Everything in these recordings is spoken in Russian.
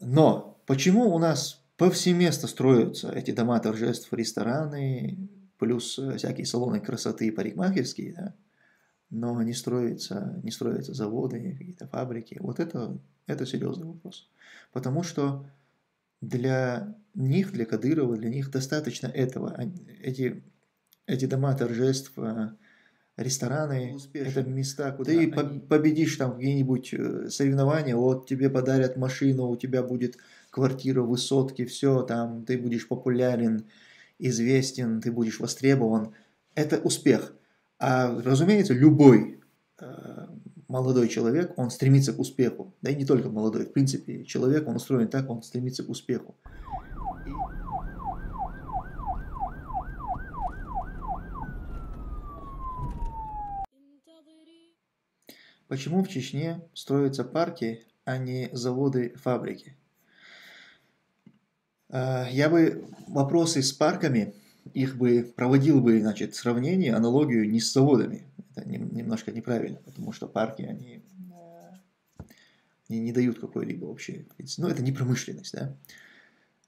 Но почему у нас повсеместно строятся эти дома торжеств, рестораны, плюс э, всякие салоны красоты и парикмахерские, да? но не строятся, не строятся заводы, какие-то фабрики. Вот это, это серьезный вопрос. Потому что для них, для Кадырова, для них достаточно этого. Эти, эти дома торжеств, рестораны, это места, куда ты они... победишь там где-нибудь э, соревнования, вот тебе подарят машину, у тебя будет квартира высотки, все, там ты будешь популярен, известен, ты будешь востребован. Это успех. А, разумеется, любой э, молодой человек, он стремится к успеху. Да и не только молодой, в принципе, человек, он устроен так, он стремится к успеху. Почему в Чечне строятся парки, а не заводы, фабрики? А, я бы вопросы с парками, их бы проводил бы, значит, сравнение, аналогию не с заводами. Это немножко неправильно, потому что парки, они не, не дают какой-либо вообще, ну, это не промышленность, да.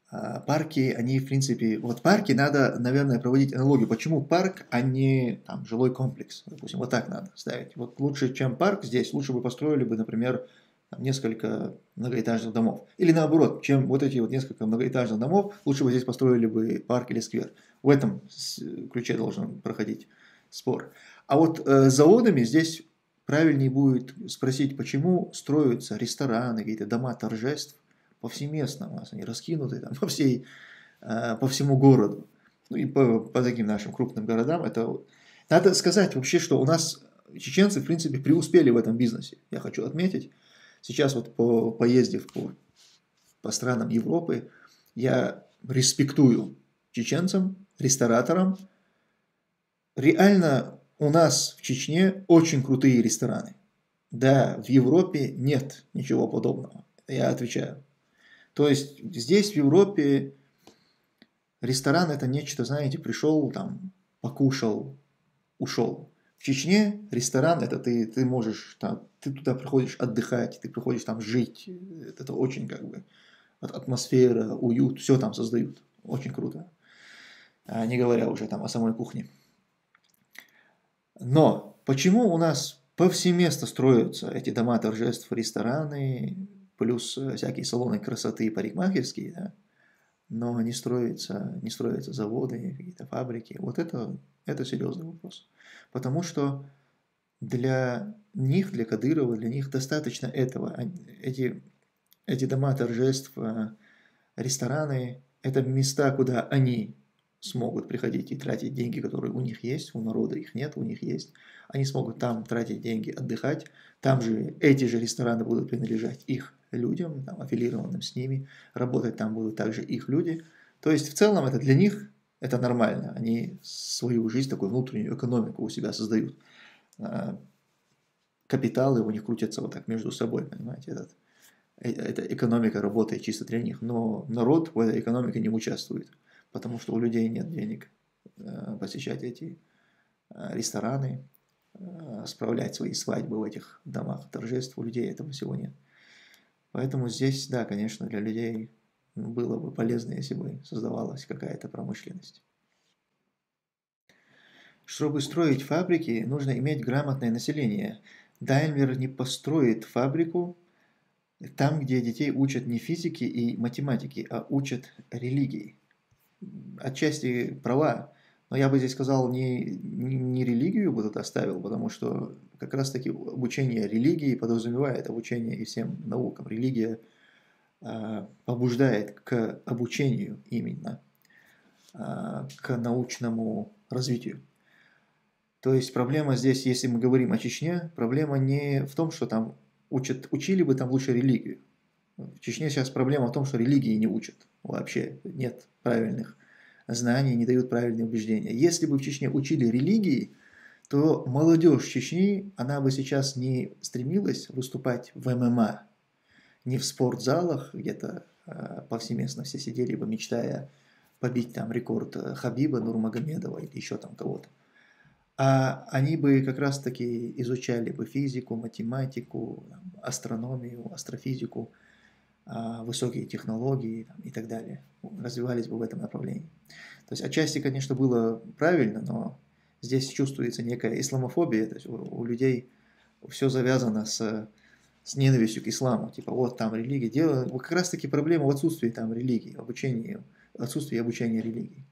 А парки, они, в принципе, вот парки надо, наверное, проводить аналогию. Почему парк, а не там, жилой комплекс? Допустим, вот так надо ставить. Вот лучше, чем парк здесь, лучше бы построили бы, например, там, несколько многоэтажных домов. Или наоборот, чем вот эти вот несколько многоэтажных домов, лучше бы здесь построили бы парк или сквер. В этом ключе должен проходить спор. А вот э, заводами здесь правильнее будет спросить, почему строятся рестораны, какие-то дома торжеств повсеместно. У нас они раскинуты там, по, всей, э, по всему городу. Ну и по, по таким нашим крупным городам. Это... Надо сказать вообще, что у нас чеченцы, в принципе, преуспели в этом бизнесе. Я хочу отметить. Сейчас вот по, поездив по, по странам Европы, я респектую чеченцам, рестораторам. Реально у нас в Чечне очень крутые рестораны. Да, в Европе нет ничего подобного. Я отвечаю. То есть здесь, в Европе, ресторан это нечто, знаете, пришел, там, покушал, ушел. В Чечне ресторан это ты, ты можешь, там, ты туда приходишь отдыхать, ты приходишь там жить. Это очень как бы атмосфера, уют, все там создают. Очень круто. А не говоря уже там о самой кухне. Но почему у нас повсеместно строятся эти дома торжеств, рестораны, плюс всякие салоны красоты и парикмахерские, да? но не строятся, не строятся заводы, какие-то фабрики. Вот это, это серьезный вопрос. Потому что для них, для Кадырова, для них достаточно этого. Эти, эти дома торжеств, э, рестораны – это места, куда они смогут приходить и тратить деньги, которые у них есть, у народа их нет, у них есть. Они смогут там тратить деньги, отдыхать. Там же эти же рестораны будут принадлежать их людям, там, аффилированным с ними. Работать там будут также их люди. То есть в целом это для них это нормально. Они свою жизнь, такую внутреннюю экономику у себя создают. А, капиталы у них крутятся вот так между собой, понимаете, этот, э, эта экономика работает чисто для них, но народ в этой экономике не участвует потому что у людей нет денег э, посещать эти э, рестораны, э, справлять свои свадьбы в этих домах торжеств, у людей этого всего нет. Поэтому здесь, да, конечно, для людей было бы полезно, если бы создавалась какая-то промышленность. Чтобы строить фабрики, нужно иметь грамотное население. Даймлер не построит фабрику там, где детей учат не физики и математики, а учат религии отчасти права, но я бы здесь сказал, не, не, религию бы тут оставил, потому что как раз-таки обучение религии подразумевает обучение и всем наукам. Религия э, побуждает к обучению именно, э, к научному развитию. То есть проблема здесь, если мы говорим о Чечне, проблема не в том, что там учат, учили бы там лучше религию. В Чечне сейчас проблема в том, что религии не учат вообще, нет правильных знаний, не дают правильные убеждения. Если бы в Чечне учили религии, то молодежь Чечни, она бы сейчас не стремилась выступать в ММА, не в спортзалах, где-то э, повсеместно все сидели бы, мечтая побить там рекорд э, Хабиба Нурмагомедова или еще там кого-то. А они бы как раз-таки изучали бы физику, математику, астрономию, астрофизику, высокие технологии там, и так далее, развивались бы в этом направлении. То есть отчасти, конечно, было правильно, но здесь чувствуется некая исламофобия, то есть у, у людей все завязано с, с ненавистью к исламу, типа вот там религия, дело, как раз таки проблема в отсутствии там религии, в обучении, отсутствии обучения религии.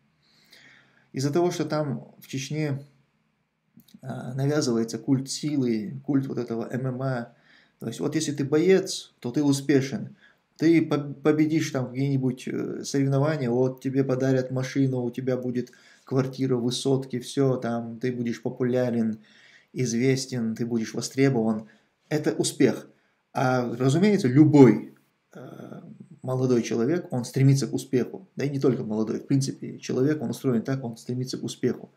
Из-за того, что там в Чечне а, навязывается культ силы, культ вот этого ММА, то есть вот если ты боец, то ты успешен, ты победишь там где-нибудь э, соревнования, вот тебе подарят машину, у тебя будет квартира, высотки, все, там ты будешь популярен, известен, ты будешь востребован. Это успех. А, разумеется, любой э, молодой человек, он стремится к успеху. Да и не только молодой, в принципе, человек, он устроен так, он стремится к успеху.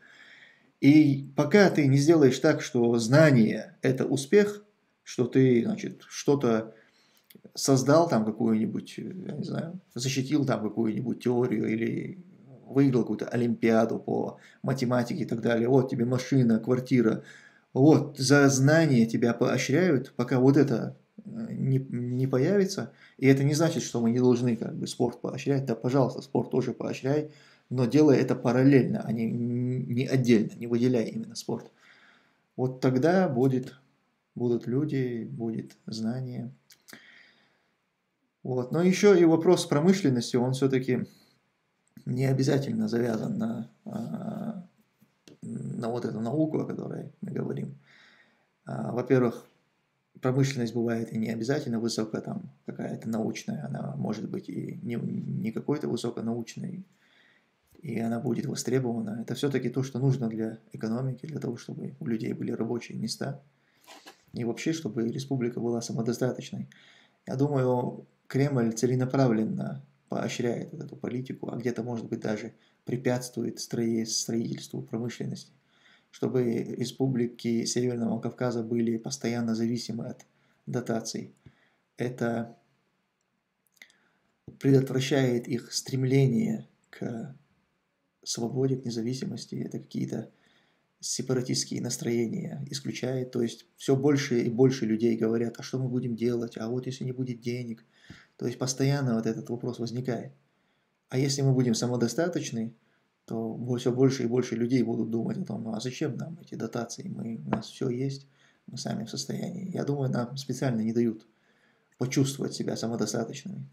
И пока ты не сделаешь так, что знание – это успех, что ты, значит, что-то создал там какую-нибудь, я не знаю, защитил там какую-нибудь теорию или выиграл какую-то олимпиаду по математике и так далее, вот тебе машина, квартира, вот за знание тебя поощряют, пока вот это э, не, не появится, и это не значит, что мы не должны как бы спорт поощрять, да, пожалуйста, спорт тоже поощряй, но делай это параллельно, а не, не отдельно, не выделяя именно спорт. Вот тогда будет, будут люди, будет знание. Вот. Но еще и вопрос промышленности, он все-таки не обязательно завязан на, а, на вот эту науку, о которой мы говорим. А, во-первых, промышленность бывает и не обязательно высоко там какая-то научная, она может быть и не, не какой-то высоконаучной, и она будет востребована. Это все-таки то, что нужно для экономики, для того, чтобы у людей были рабочие места, и вообще, чтобы республика была самодостаточной. Я думаю, Кремль целенаправленно поощряет эту политику, а где-то, может быть, даже препятствует строительству промышленности, чтобы республики Северного Кавказа были постоянно зависимы от дотаций. Это предотвращает их стремление к свободе, к независимости. Это какие-то сепаратистские настроения исключает. То есть все больше и больше людей говорят, а что мы будем делать, а вот если не будет денег – то есть постоянно вот этот вопрос возникает. А если мы будем самодостаточны, то все больше и больше людей будут думать о том, ну а зачем нам эти дотации, мы, у нас все есть, мы сами в состоянии. Я думаю, нам специально не дают почувствовать себя самодостаточными.